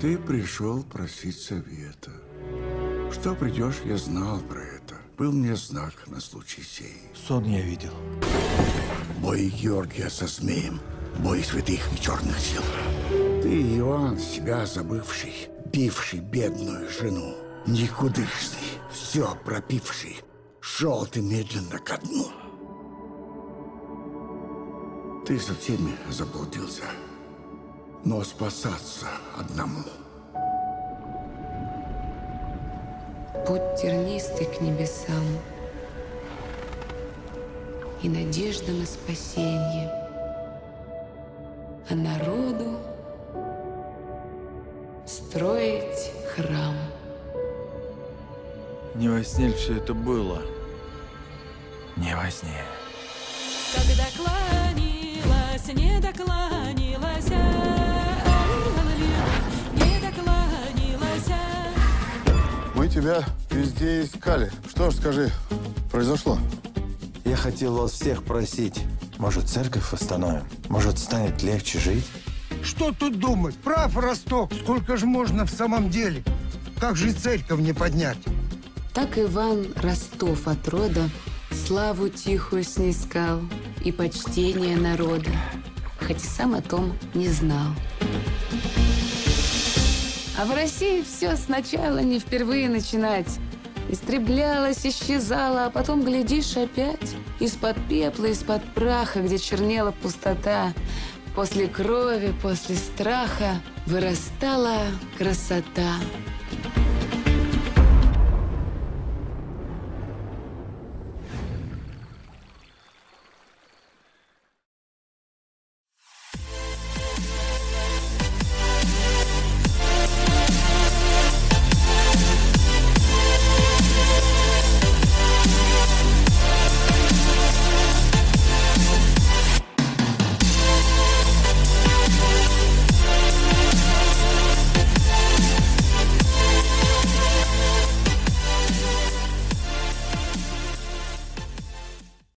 Ты пришел просить совета. Что придешь, я знал про это. Был мне знак на случай сей. Сон я видел. Бой Георгия со змеем. Бой святых и черных сил. Ты, Иоанн, себя забывший, бивший бедную жену. Никудышный, все пропивший. Шел ты медленно ко дну. Ты со всеми заблудился. Но спасаться одному. Путь тернистый к небесам И надежда на спасение. А народу строить храм. Не во сне все это было? Не во сне. Когда кланялась, тебя везде искали. Что ж, скажи, произошло? Я хотел вас всех просить. Может, церковь восстановим? Может, станет легче жить? Что тут думать? Прав Росток. Сколько же можно в самом деле? Как же церковь не поднять? Так Иван Ростов от рода славу тихую снискал и почтение народа, хоть и сам о том не знал. А в России все сначала не впервые начинать. Истреблялось, исчезало, а потом, глядишь, опять из-под пепла, из-под праха, где чернела пустота, после крови, после страха вырастала красота.